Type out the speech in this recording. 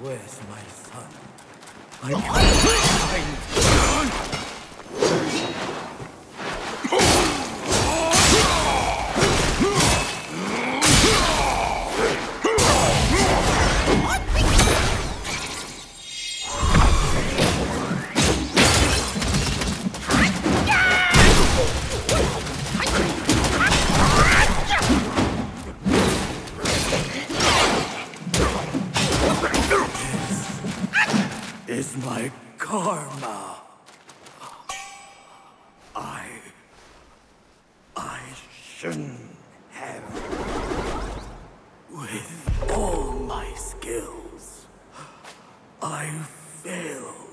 Where's my son? Oh, I can't is my karma. I. I shouldn't have. With all my skills, I failed.